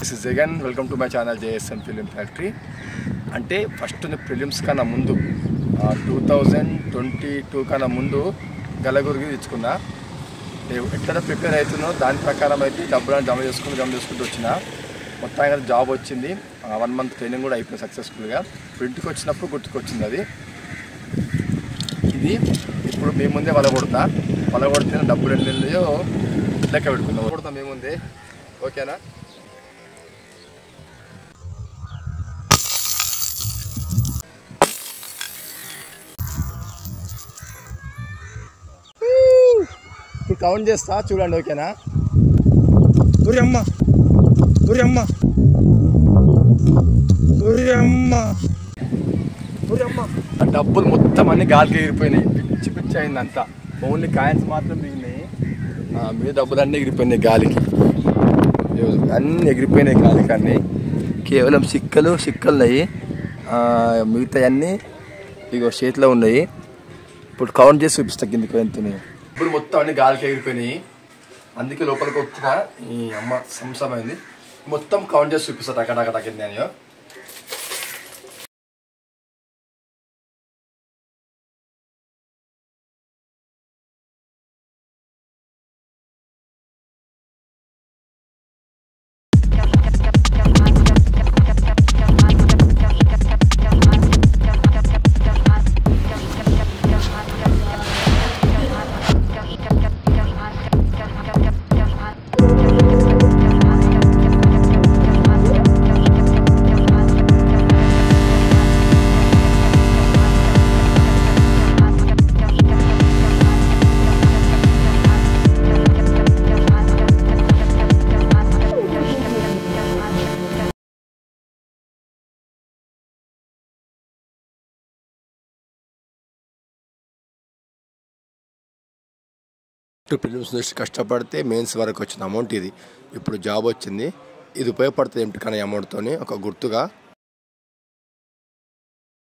This is Jagan welcome to my channel JSN film factory అంటే first prelims కన్నా ముందు two thousand twenty two కన్నా ముందు గలగురికి తెచ్చుకున్నా. నేను ఎట్లా ప్రిపేర్ అవుతున్నో దాని ప్రకారం అయితే డబ్బులను జమ చేసుకుని జమ చేసుకుంటూ వచ్చిన. మొత్తానికి అయితే జాబ్ వచ్చింది. వన్ మంత్ ట్రైనింగ్ కూడా అయిపోయింది సక్సెస్ఫుల్గా ఇప్పుడు ఇంటికి వచ్చినప్పుడు గుర్తుకొచ్చింది అది. ఇది ఇప్పుడు మీ ముందే వలగొడతా వలగొడితే డబ్బులు ఎన్ని లెక్క పెట్టుకుందాం. కొడతాం మీ ముందే. ఓకేనా? కౌంట్ చేస్తా చూడండి ఓకేనా? ఒరి అమ్మ ఆ డబ్బులు మొత్తం అన్ని గాలికి ఎగిరిపోయినాయి. పిచ్చి పిచ్చి అయింది అంతా ఓన్లీ కాయిన్స్ మాత్రం మిగిలినాయి మీద డబ్బులు అన్నీ ఎగిరిపోయినాయి గాలికి. అన్నీ ఎగిరిపోయినాయి గాలికి అన్నీ. కేవలం సిక్కలు సిక్కలు ఉన్నాయి మిగతా అన్నీ ఇగో చేతిలో ఉన్నాయి. ఇప్పుడు కౌంట్ చేసి చూపిస్తా కిందికి వెళ్తున్నాయి ఇప్పుడు మొత్తం అన్ని గాలికి ఎగిరిపోయినాయి. అందుకే లోపలికి వచ్చిన ఈ అమ్మ సంసమైంది. మొత్తం కౌంట్ చేసి చూపిస్తారు అక్కడ అక్కడ అని. ప్రిలిమ్స్ నుంచి కష్టపడితే మెయిన్స్ వరకు వచ్చిన అమౌంట్ ఇది. ఇప్పుడు జాబ్ వచ్చింది. ఇది ఉపయోగపడుతుంది ఎంపికనే అమౌంట్తోని ఒక గుర్తుగా